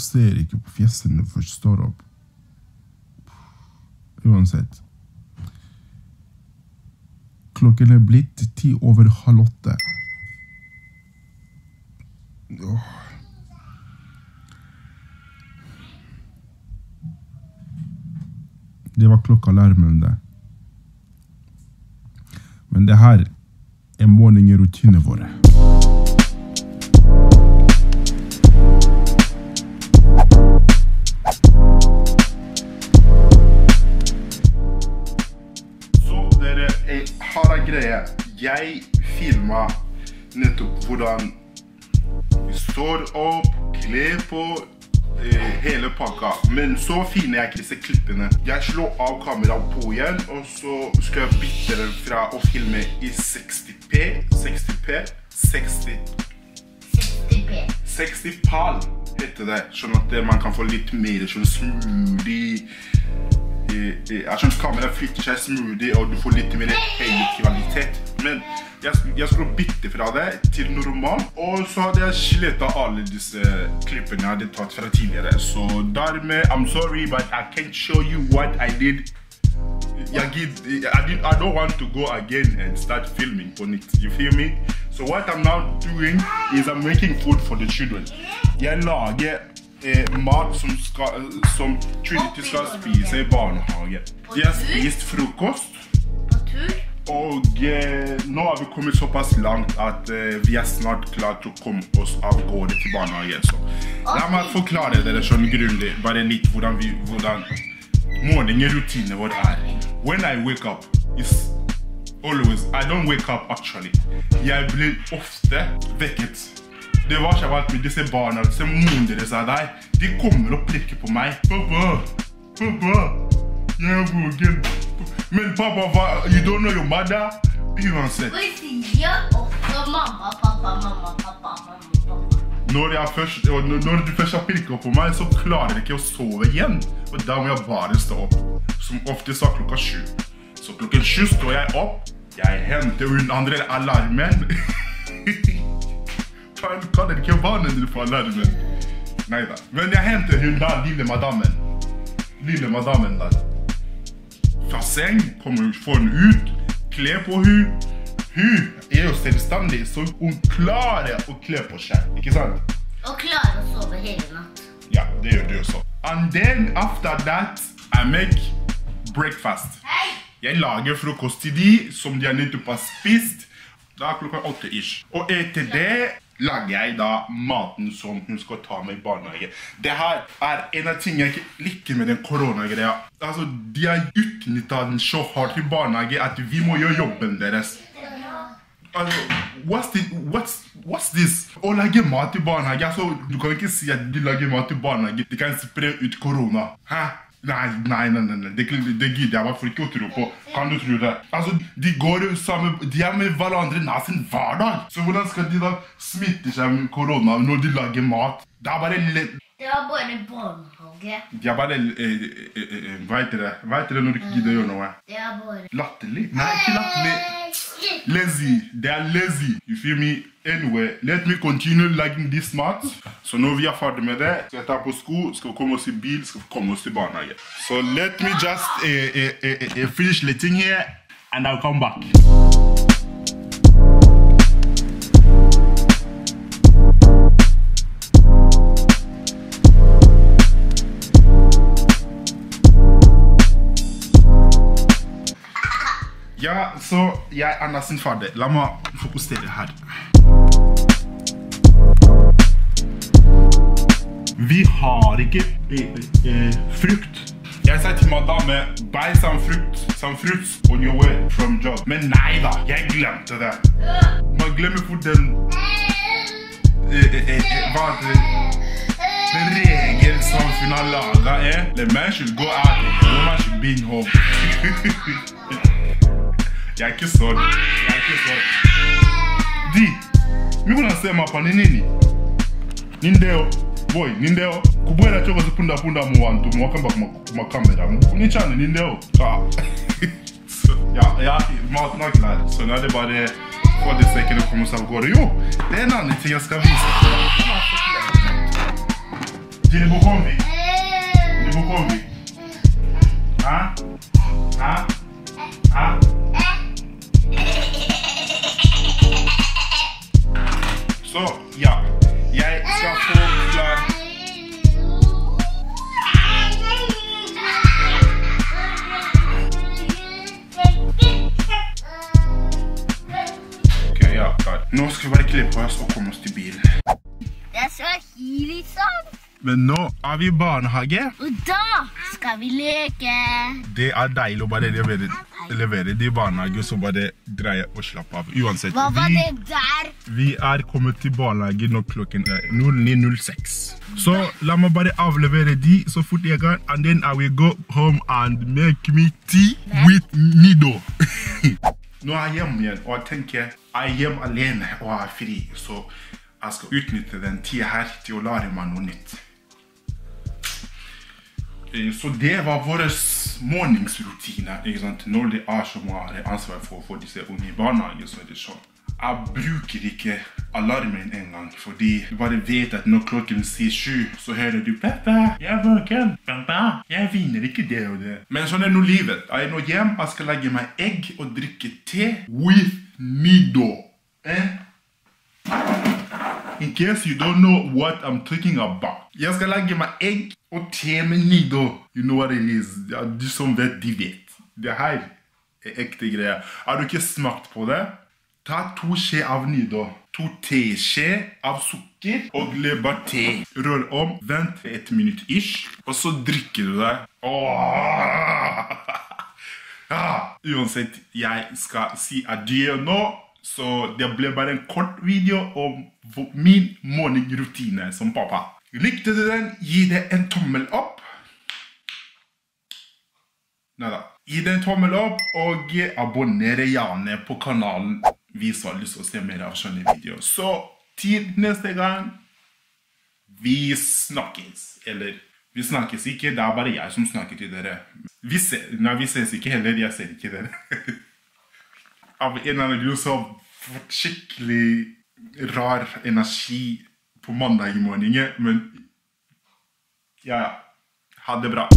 ser ikke på fjeset når du først står opp. Uansett. Klokken er blitt ti over halv åtte. Åh. Det var klokkealarmen, det. Men det her er morgenrutinene våre. Jeg filma nettopp hvordan vi står opp, kler på eh, hele pakka. Men så finner jeg ikke disse klippene. Jeg slår av kameraet på igjen, og så skal jeg bytte det fra å filme i 60P 60P 60 60p. 60 pal heter det, sånn at man kan få litt mer sånn smoothie. Jeg skjønner kameraet flytter seg smoothie, og du får litt mer høy kvalitet. Men jeg, skulle bytte fra det til normal, og så hadde jeg sletta alle disse klippene jeg hadde tatt fra tidligere. Så dermed, I'm sorry, but I can't show you what I did. Jeg gid, I, I don't want to go again and start filming på nytt. You feel me? So what I'm now doing is I'm making food for the children. Jeg lager eh, mat som, skal, som Trinity skal spise i barnehagen. De har spist frokost, På tur. og eh, nå har vi kommet såpass langt at eh, vi er snart klare til å komme oss av gårde til barnehagen. Så la meg forklare dere sånn grundig, bare litt hvordan, vi, hvordan morgenrutinen vår er. When I wake up, it's always I don't wake up actually. Jeg blir ofte vekket. Det var alt med disse barna, disse moren deres av deg. De kommer og prikker på meg. Pappa, pappa, jeg er våken. Men pappa, hva? You don't know your mother? Uansett. Vi sier også mamma, pappa, mamma, pappa, mamma, pappa. Når, først, når du først har pirket på meg, så klarer jeg ikke å sove igjen. Og da må jeg bare stå opp. Som ofte sa klokka sju. Så klokken sju står jeg opp. Jeg henter hun andre alarmen. Faen, kaller ikke barnet ditt på alarmen. Neida. Men jeg henter hun da, lille madammen. Lille madammen der. Fra seng, kommer hun, får hun ut, kler på hun. Hun er jo selvstendig, så hun klarer å kle på seg. Ikke sant? Og klarer å sove hele natt. Ja, det gjør du også. And then after that, I make breakfast. Hei! Jeg lager frokost til de som de har nettopp har spist. Da er klokka åtte ish. Og etter det lager jeg da maten som hun skal ta med i barnehage. Det her er en av tingene jeg ikke liker med den koronagreia. Altså, De har utnytta den så hardt i barnehage at vi må gjøre jobben deres. Altså, what's, the, what's, what's this? Å lage mat i barnehage altså, Du kan ikke si at de lager mat i barnehage. De kan spre ut korona. Hæ? Nei, nei, nei, nei. Det, det gidder jeg i hvert fall ikke å tro på. Kan du tro det? Altså, De går jo sammen, de er med hverandre nesten hver dag. Så hvordan skal de da smitte seg med korona når de lager mat? Det er bare lett. Det var bare barnehage. De er bare eh, eh, eh, eh, Hva heter det? Hva heter det når du ikke gidder å gjøre noe? Det er bare... Latterlig? Nei, ikke latterlig. Lazy. They are lazy. You feel me? Anyway, let me continue liking this mat. Så når vi er ferdig med det, skal jeg ta på sko, skal vi komme oss i bil, skal vi komme oss til barnehage. So let me just eh, eh, eh, eh, finish the thing here, and I'll come back. Ja, så jeg er nesten ferdig. La meg fokusere her. Vi har ikke eh, eh, frukt. Jeg sa til madame buy some fruit, some fruits on your way from job. Men nei da, jeg glemte det. Man glemmer fort den eh, eh, Hva det? Den regel samfunnet har laga, er The man should go out, the woman should be in home. Jeg er ikke sånn. Jeg er ikke sånn. Di, mi kunasema hapa ni nini? Ni ndeo. Boy, ni ndeo. Kubwera choko zipunda punda mu wantu mwakamba kuma kamera. Ni chane ni ndeo. Ja. Så, ja, ja, maten er klar. Så nå er det bare få det sekken og komme seg av gårde. Jo, det er en annen ting jeg skal vise dere. Dine bukombi. Dine bukombi. Hæ? Hæ? Hæ? Så, ja. Jeg skal få klar Ok, ja, klar. Nå skal vi bare kle på oss og komme oss til bilen. Det er så hilsomt. Men nå er vi i barnehage. Og da skal vi leke. Det er deilig å bare levere, levere det i barnehage, så bare dreie og slappe av. Uansett, Hva var vi, det der? vi er kommet til barnehage når klokken er 09.06. Så la meg bare avlevere de så fort jeg kan, and then I will go home and make me tea with Nido. Nå er jeg hjemme igjen, og jeg tenker jeg er hjemme alene og er fri, så jeg skal utnytte den tida her til å lære meg noe nytt. Eh, Så det var vår morgensrutine. Når det er så har ansvar for få disse unge i barnehage, så er det sånn. Jeg bruker ikke alarmen engang, fordi du bare vet at når klokken sier sju, så hører du 'Pappa, jeg er våken'. 'Pappa, jeg vinner ikke det og det'. Men sånn er nå livet. Jeg er nå hjem, jeg skal legge meg egg og drikke te with Nido. Eh? In case you don't know what I'm talking about. Jeg skal legge meg egg og te med Nido. You know what it is. Ja, de som vet, de vet. Det her er ekte greier. Har du ikke smakt på det? Ta to skje av Nido. To teskje av sukker og liberté. Rør om, vent et minutt ish, og så drikker du det. Åh! Ja, uansett, jeg skal si adjø nå. Så det ble bare en kort video om min morgenrutine som pappa. Likte du den, gi det en tommel opp. Neida. Gi det en tommel opp, og abonner gjerne på kanalen hvis du har lyst til å se mer av sånne videoer. Så til neste gang, vi snakkes. Eller, vi snakkes ikke, det er bare jeg som snakker til dere. Vi, se, nei, vi ses ikke heller, jeg ser ikke dere. Av en eller annen grunn så fått skikkelig rar energi på mandag i morgenen, men ja. Ha det bra.